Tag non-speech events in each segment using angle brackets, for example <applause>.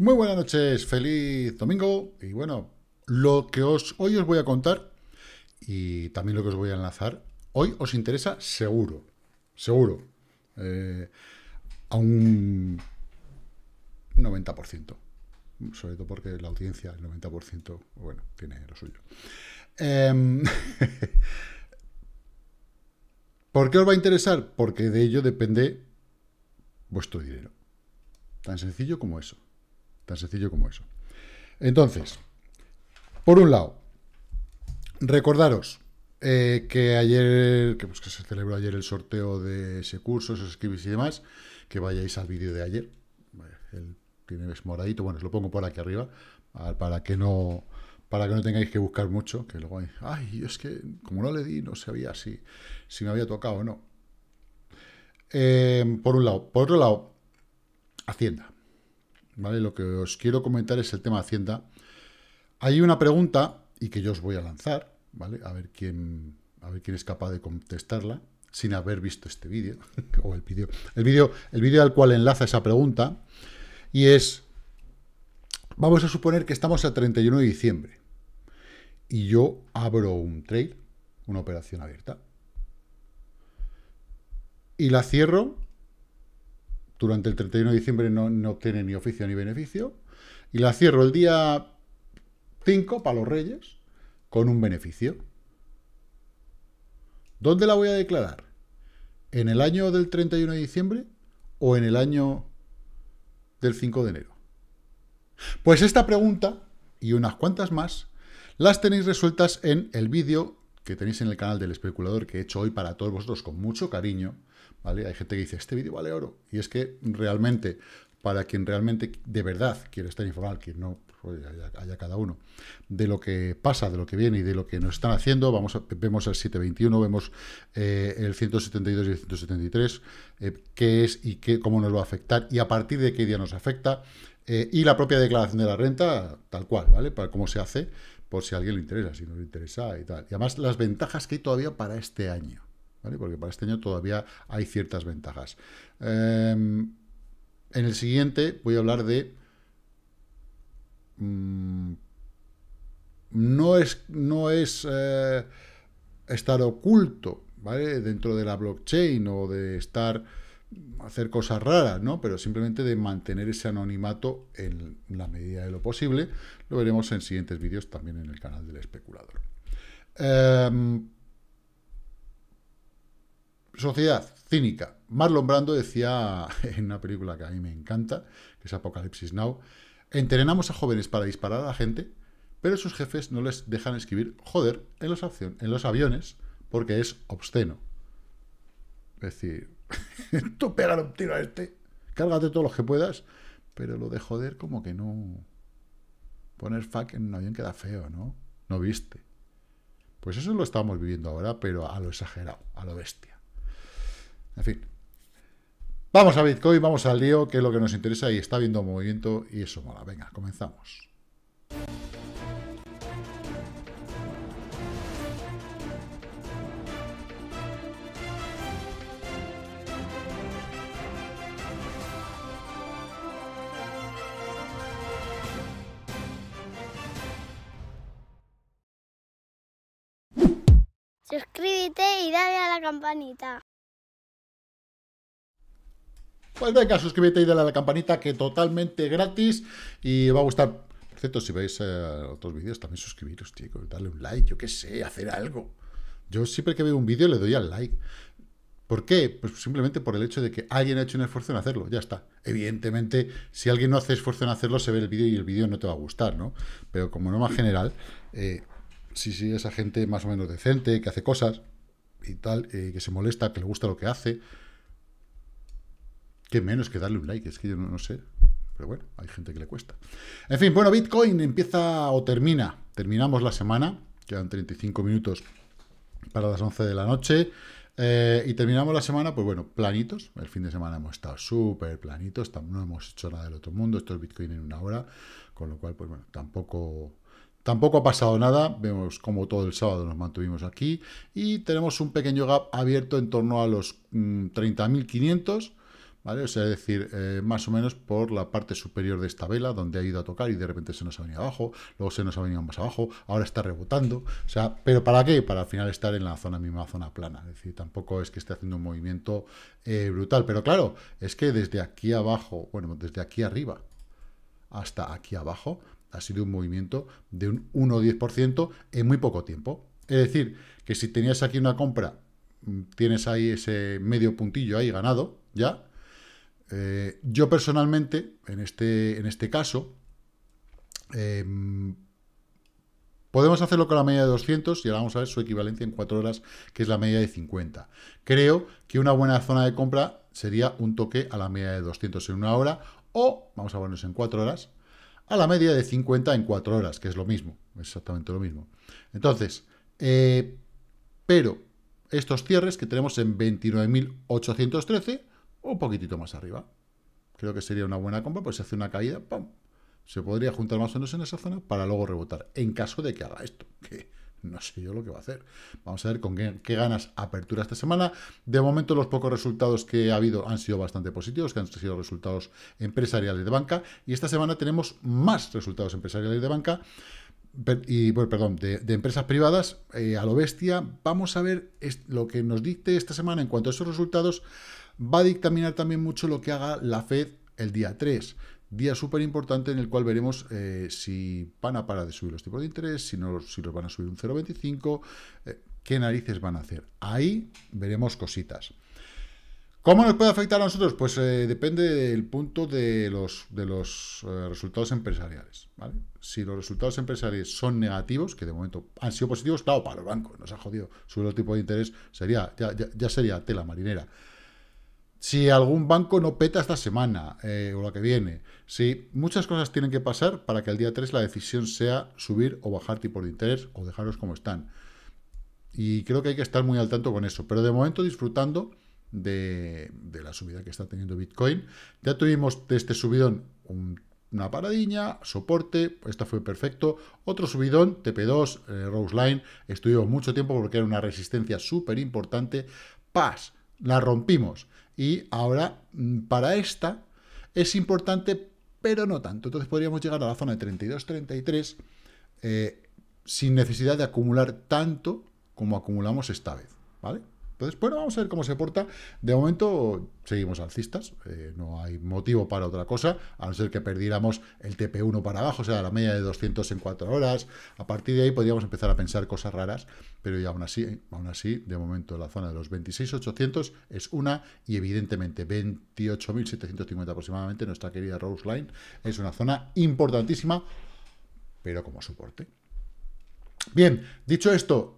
Muy buenas noches, feliz domingo. Y bueno, lo que os hoy os voy a contar y también lo que os voy a enlazar, hoy os interesa seguro, seguro, eh, a un 90%. Sobre todo porque la audiencia, el 90%, bueno, tiene lo suyo. Em, <laughs> ¿Por qué os va a interesar? Porque de ello depende vuestro dinero. Tan sencillo como eso. Tan sencillo como eso. Entonces, por un lado, recordaros eh, que ayer, que, pues, que se celebró ayer el sorteo de ese curso, esos escribis y demás, que vayáis al vídeo de ayer. El tiene es moradito, bueno, os lo pongo por aquí arriba, para que no para que no tengáis que buscar mucho, que luego ay, es que como no le di, no sabía si, si me había tocado o no. Eh, por un lado. Por otro lado, Hacienda. ¿Vale? Lo que os quiero comentar es el tema Hacienda. Hay una pregunta, y que yo os voy a lanzar, ¿vale? A ver quién, a ver quién es capaz de contestarla, sin haber visto este vídeo, <laughs> o el vídeo, el vídeo, el al cual enlaza esa pregunta, y es, vamos a suponer que estamos a 31 de diciembre, y yo abro un trade, una operación abierta, y la cierro durante el 31 de diciembre no, obtiene ni oficio ni beneficio, y la cierro el día 5 para los reyes con un beneficio. ¿Dónde la voy a declarar? ¿En el año del 31 de diciembre o en el año del 5 de enero? Pues esta pregunta y unas cuantas más las tenéis resueltas en el vídeo que tenéis en el canal del especulador que he hecho hoy para todos vosotros con mucho cariño, ¿vale? Hay gente que dice, este vídeo vale oro. Y es que realmente, para quien realmente de verdad quiere estar informado, quien no, pues, haya, cada uno, de lo que pasa, de lo que viene y de lo que nos están haciendo, vamos vemos el 721, vemos eh, el 172 y el 173, eh, qué es y qué, cómo nos va a afectar y a partir de qué día nos afecta, eh, y la propia declaración de la renta, tal cual, ¿vale? Para cómo se hace, por si a alguien le interesa, si no le interesa y tal. Y además las ventajas que hay todavía para este año. Porque para este año todavía hay ciertas ventajas. Em, en el siguiente voy a hablar de... Mm, no es, no es eh, estar oculto, ¿vale? Dentro de la blockchain o de estar hacer cosas raras, ¿no? Pero simplemente de mantener ese anonimato en la medida de lo posible. Lo veremos en siguientes vídeos también en el canal del especulador. Em, Sociedad cínica. Marlon Brando decía <laughs> en una película que a mí me encanta, que es Apocalipsis Now, entrenamos a jóvenes para disparar a la gente, pero sus jefes no les dejan escribir joder en los, en los aviones porque es obsceno. Es decir, <laughs> tú pégale un tiro a este, cárgate todos los que puedas, pero lo de joder como que no... Poner fuck en un avión queda feo, ¿no? No viste. Pues eso lo estamos viviendo ahora, pero a lo exagerado, a lo bestia. En fin. Vamos a Bitcoin, vamos al lío, que es lo que nos interesa y está viendo movimiento y eso mola. Venga, comenzamos. Dale a la campanita. Pues venga, suscríbete y dale a la campanita que totalmente gratis y va a gustar. Por cierto, si veis eh, otros vídeos, también suscribiros, chicos, darle un like, yo qué sé, hacer algo. Yo siempre que veo un vídeo le doy al like. ¿Por qué? Pues simplemente por el hecho de que alguien ha hecho un esfuerzo en hacerlo, ya está. Evidentemente, si alguien no hace esfuerzo en hacerlo, se ve el vídeo y el vídeo no te va a gustar, ¿no? Pero como norma general, eh, si sigues a gente más o menos decente, que hace cosas y tal, eh, que se molesta, que le gusta lo que hace, Qué menos que darle un like, es que yo no, sé. Pero bueno, hay gente que le cuesta. En fin, bueno, Bitcoin empieza o termina. Terminamos la semana. Quedan 35 minutos para las 11 de la noche. Eh, y terminamos la semana, pues bueno, planitos. El fin de semana hemos estado súper planitos. No hemos hecho nada del otro mundo. Esto es Bitcoin en una hora. Con lo cual, pues bueno, tampoco... Tampoco ha pasado nada, vemos como todo el sábado nos mantuvimos aquí y tenemos un pequeño gap abierto en torno a los 30.500, mm, ¿vale? O sea, es decir, eh, más o menos por la parte superior de esta vela, donde ha ido a tocar y de repente se nos ha venido abajo, luego se nos ha venido más abajo, ahora está rebotando, o sea, ¿pero para qué? Para al final estar en la zona misma zona plana, es decir, tampoco es que esté haciendo un movimiento eh, brutal, pero claro, es que desde aquí abajo, bueno, desde aquí arriba hasta aquí abajo, ha sido un movimiento de un 1 o 10% en muy poco tiempo. Es decir, que si tenías aquí una compra, mm, tienes ahí ese medio puntillo ahí ganado, ¿ya? Eh, yo personalmente, en este, en este caso, em, podemos hacerlo con la media de 200 y ahora vamos a ver su equivalencia en 4 horas, que es la media de 50. Creo que una buena zona de compra sería un toque a la media de 200 en una hora o, vamos a ponernos en 4 horas, a la media de 50 en 4 horas, que es lo mismo, exactamente lo mismo. Entonces, eh, pero estos cierres que tenemos en 29.813 un poquitito más arriba. Creo que sería una buena compra, pues se hace una caída, ¡pum! Se podría juntar más o menos en esa zona para luego rebotar, en caso de que haga esto, no sé yo lo que va a hacer. Vamos a ver con qué, ganas apertura esta semana. De momento los pocos resultados que ha habido han sido bastante positivos, que han sido resultados empresariales de banca, y esta semana tenemos más resultados empresariales de banca, y perdón, de, empresas privadas eh, a lo bestia. Vamos a ver lo que nos dicte esta semana en cuanto a esos resultados va a dictaminar también mucho lo que haga la Fed el día 3. Día súper importante en el cual veremos eh, si van a parar de subir los tipos de interés, si, no, si los van a subir un 0,25, eh, qué narices van a hacer. Ahí veremos cositas. ¿Cómo nos puede afectar a nosotros? Pues eh, depende del punto de los, de los resultados empresariales. Si los resultados empresariales son negativos, que de momento han sido positivos, claro, para los bancos, nos ha jodido. Subir los tipos de interés sería, ya sería tela marinera si algún banco no peta esta semana eh, o la que viene. Si muchas cosas tienen que pasar para que el día 3 la decisión sea subir o bajar tipos de interés o dejarlos como están. Y creo que hay que estar muy al tanto con eso. Pero de momento disfrutando de, la subida que está teniendo Bitcoin. Ya tuvimos de este subidón una paradiña, soporte, esta fue perfecto. Otro subidón, TP2, eh, Rose Line, estuvimos mucho tiempo porque era una resistencia súper importante. Paz, la rompimos. Y ahora, mm, para esta, es importante, pero no tanto. Entonces podríamos llegar a la zona de 32-33 eh, sin necesidad de acumular tanto como acumulamos esta vez. ¿Vale? Entonces, bueno, vamos a ver cómo se porta. De momento seguimos alcistas, eh, no hay motivo para otra cosa, a no ser que perdiéramos el TP1 para abajo, o sea, la media de 200 en 4 horas. A partir de ahí podríamos empezar a pensar cosas raras, pero ya aún así, aún así, de momento la zona de los 26.800 es una y evidentemente 28.750 aproximadamente, nuestra querida Rose Line, es una zona importantísima, pero como soporte. Bien, dicho esto,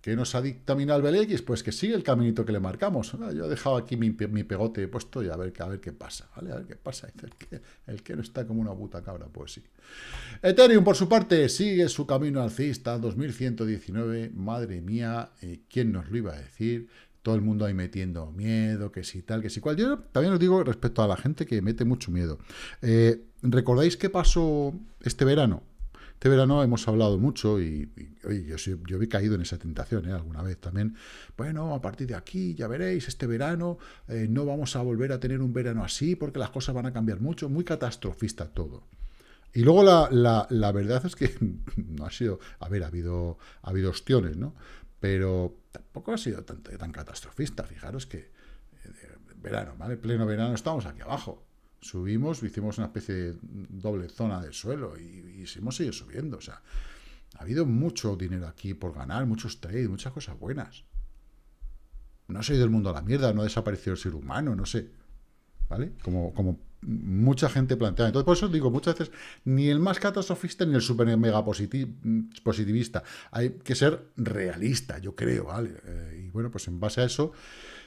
¿Qué nos ha dictaminado el BLX? Pues que sigue el caminito que le marcamos. Yo he dejado aquí mi, pegote puesto y a ver, a ver qué pasa. ¿vale? A ver qué pasa. <laughs> El que, el que no está como una puta cabra, pues sí. Ethereum, por su parte, sigue su camino alcista, 2119. Madre mía, eh, ¿quién nos lo iba a decir? Todo el mundo ahí metiendo miedo, que si tal, que si cual. Yo también os digo respecto a la gente que mete mucho miedo. Eh, ¿Recordáis qué pasó este verano? Este verano hemos hablado mucho y, yo, yo, he caído en esa tentación ¿eh? alguna vez también. Bueno, a partir de aquí, ya veréis, este verano eh, no vamos a volver a tener un verano así porque las cosas van a cambiar mucho. Muy catastrofista todo. Y luego la, la, verdad es que <laughs> no ha sido, a ver, ha habido, ha habido ostiones, ¿no? Pero tampoco ha sido tan, tan catastrofista. Fijaros que eh, verano, ¿vale? Pleno verano estamos aquí abajo subimos, hicimos una especie de doble zona de suelo y, hemos seguido subiendo. O sea, ha habido mucho dinero aquí por ganar, muchos trades, muchas cosas buenas. No se ha ido el mundo a la mierda, no ha desaparecido el ser humano, no sé. ¿Vale? Como, como mucha gente plantea. Entonces, por eso digo, muchas veces, ni el más catastrofista ni el super mega positivista. Hay que ser realista, yo creo, ¿vale? Eh, y bueno, pues en base a eso,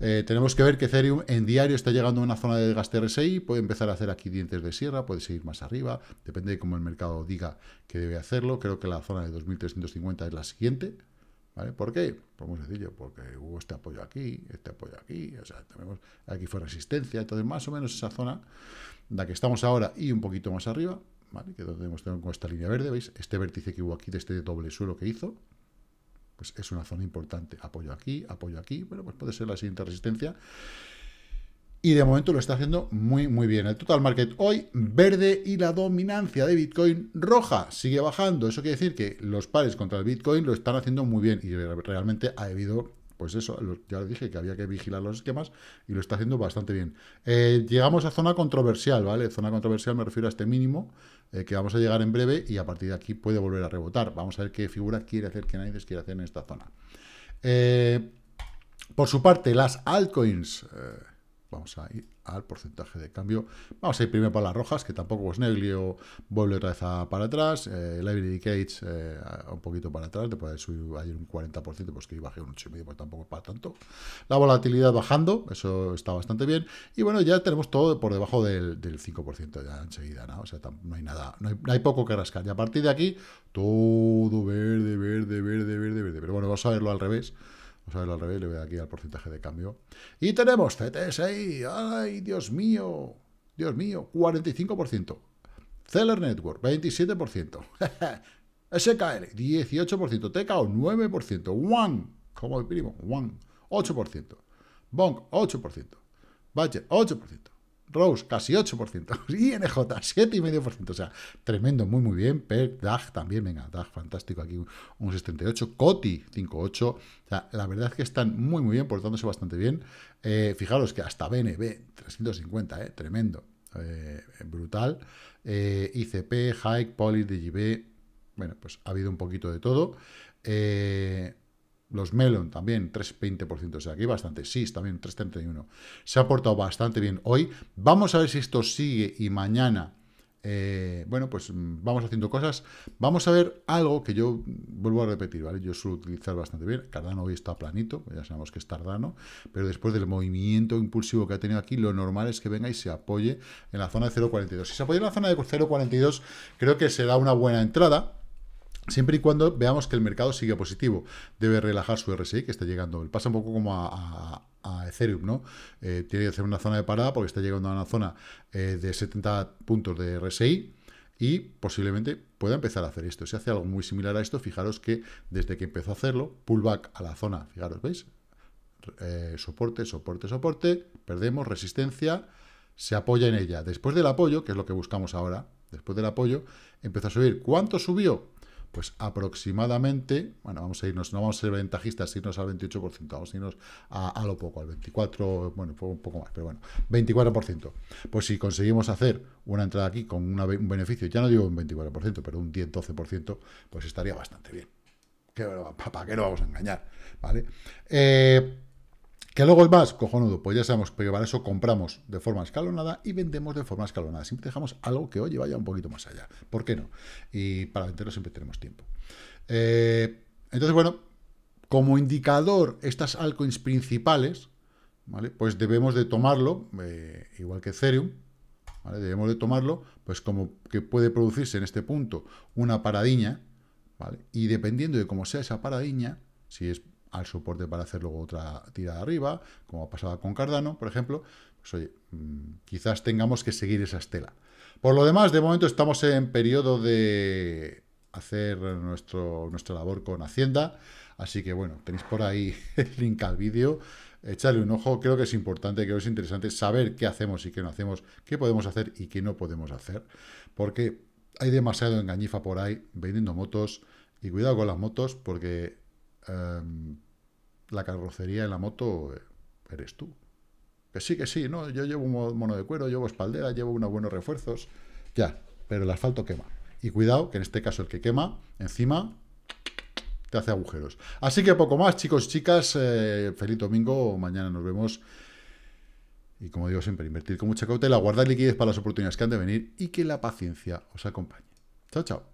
eh, tenemos que ver que Ethereum en diario está llegando a una zona de desgaste RSI, puede empezar a hacer aquí dientes de sierra, puede seguir más arriba, depende de cómo el mercado diga que debe hacerlo. Creo que la zona de 2350 es la siguiente. ¿Vale? ¿Por qué? Pues muy sencillo, porque hubo este apoyo aquí, este apoyo aquí, o sea, tenemos, aquí fue resistencia, entonces más o menos esa zona, la que estamos ahora y un poquito más arriba, ¿vale? que donde tenemos con esta línea verde, ¿veis? Este vértice que hubo aquí de este doble suelo que hizo, pues es una zona importante. Apoyo aquí, apoyo aquí, bueno, pues puede ser la siguiente resistencia. y de momento lo está haciendo muy, muy bien. El total market hoy verde y la dominancia de Bitcoin roja sigue bajando. Eso quiere decir que los pares contra el Bitcoin lo están haciendo muy bien y realmente ha habido, pues eso, ya les dije que había que vigilar los esquemas y lo está haciendo bastante bien. Eh, llegamos a zona controversial, ¿vale? Zona controversial me refiero a este mínimo eh, que vamos a llegar en breve y a partir de aquí puede volver a rebotar. Vamos a ver qué figura quiere hacer, qué nadie quiere hacer en esta zona. Eh, por su parte, las altcoins... Vamos a ir al porcentaje de cambio. Vamos a ir primero para las rojas, que tampoco es Neglio vuelve otra vez para atrás. Eh, Library Cage eh, un poquito para atrás, después de subir ayer un 40%, pues que bajé un 8,5%, pues tampoco para tanto. La volatilidad bajando, eso está bastante bien. Y bueno, ya tenemos todo por debajo del, 5% ya enseguida, ¿no? O sea, no hay nada, no hay, no hay, poco que rascar. Y a partir de aquí, todo verde, verde, verde, verde, verde. Pero bueno, vamos a verlo al revés. Vamos a verlo al revés, le voy aquí al porcentaje de cambio. Y tenemos CTSI, ¡ay, Dios mío! Dios mío, 45%. Celler Network, 27%. SKL, 18%. TKO, 9%. One, como el primo, One, 8%. Bonk, 8%. Badger, 8%. Rose, casi 8%. INJ, 7,5%. O sea, tremendo, muy, muy bien. PER, DAG también, venga, DAG, fantástico. Aquí un 78. COTI, 5,8. O sea, la verdad es que están muy, muy bien, portándose bastante bien. Eh, fijaros que hasta BNB, 350, eh, tremendo. Eh, brutal. ICP, Hike, Poly, DGB. Bueno, pues ha habido un poquito de todo. Eh, los Melon también, 3,20%. O sea, aquí bastante. SIS también, 3,31. Se ha portado bastante bien hoy. Vamos a ver si esto sigue y mañana... Eh, bueno, pues mm, vamos haciendo cosas. Vamos a ver algo que yo vuelvo a repetir, ¿vale? Yo suelo utilizar bastante bien. Cardano hoy está planito, ya sabemos que es tardano, pero después del movimiento impulsivo que ha tenido aquí, lo normal es que venga y se apoye en la zona de 0.42. Si se apoya en la zona de 0.42, creo que será una buena entrada Siempre y cuando veamos que el mercado sigue positivo, debe relajar su RSI, que está llegando. Pasa un poco como a, Ethereum, ¿no? Eh, tiene que hacer una zona de parada porque está llegando a una zona eh, de 70 puntos de RSI y posiblemente pueda empezar a hacer esto. Si hace algo muy similar a esto, fijaros que desde que empezó a hacerlo, pullback a la zona, fijaros, ¿veis? Eh, soporte, soporte, soporte, perdemos resistencia, se apoya en ella. Después del apoyo, que es lo que buscamos ahora, después del apoyo, empezó a subir. ¿Cuánto subió? Pues aproximadamente, bueno, vamos a irnos, no vamos a ser ventajistas, irnos al 28%, vamos a irnos a, lo poco, al 24%, bueno, un poco más, pero bueno, 24%. Pues si conseguimos hacer una entrada aquí con un beneficio, ya no digo un 24%, pero un 10-12%, pues estaría bastante bien. ¿Para qué no vamos a engañar? ¿Vale? Eh, que luego es más, cojonudo, pues ya sabemos que para eso compramos de forma escalonada y vendemos de forma escalonada. Siempre dejamos algo que, oye, vaya un poquito más allá. ¿Por qué no? Y para venderlo siempre tenemos tiempo. Eh, entonces, bueno, como indicador, estas altcoins principales, ¿vale? Pues debemos de tomarlo, eh, igual que Ethereum, ¿vale? Debemos de tomarlo, pues como que puede producirse en este punto una paradiña, ¿vale? Y dependiendo de cómo sea esa paradiña, si es al soporte para hacer luego otra tirada arriba, como pasaba con Cardano, por ejemplo, pues oye, mm, quizás tengamos que seguir esa estela. Por lo demás, de momento estamos en periodo de hacer nuestro, nuestra labor con Hacienda, así que bueno, tenéis por ahí <laughs> el link al vídeo, echarle un ojo, creo que es importante, creo que es interesante saber qué hacemos y qué no hacemos, qué podemos hacer y qué no podemos hacer, porque hay demasiado engañifa por ahí vendiendo motos, y cuidado con las motos, porque em, la carrocería en la moto eh, eres tú. Que sí, que sí, ¿no? Yo llevo un mono de cuero, llevo espaldera, llevo unos buenos refuerzos. Ya, pero el asfalto quema. Y cuidado, que en este caso el que quema, encima, te hace agujeros. Así que poco más, chicos y chicas. Eh, feliz domingo. Mañana nos vemos. Y como digo siempre, invertir con mucha cautela, guardar liquidez para las oportunidades que han de venir y que la paciencia os acompañe. Chao, chao.